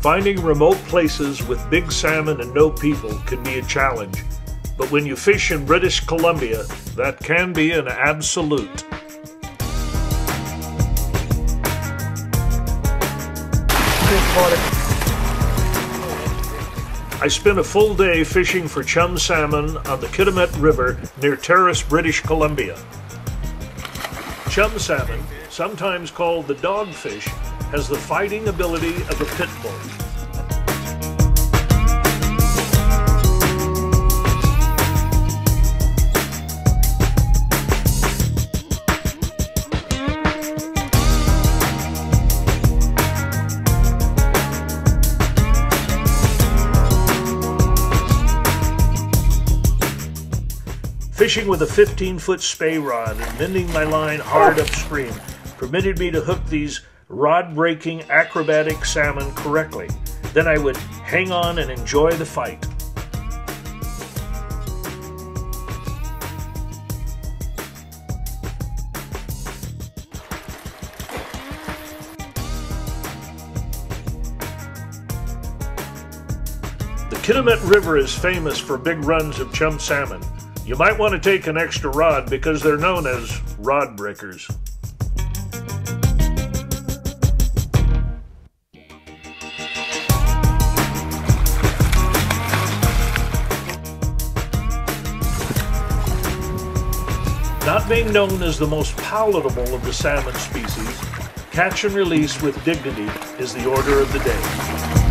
Finding remote places with big salmon and no people can be a challenge, but when you fish in British Columbia, that can be an absolute. I spent a full day fishing for chum salmon on the Kitimat River near Terrace, British Columbia. Chum salmon, sometimes called the dogfish, has the fighting ability of a pit bull. Fishing with a 15 foot spey rod and mending my line hard oh. upstream permitted me to hook these rod breaking acrobatic salmon correctly. Then I would hang on and enjoy the fight. The Kitimat River is famous for big runs of chum salmon. You might want to take an extra rod because they're known as rod breakers. Not being known as the most palatable of the salmon species, catch and release with dignity is the order of the day.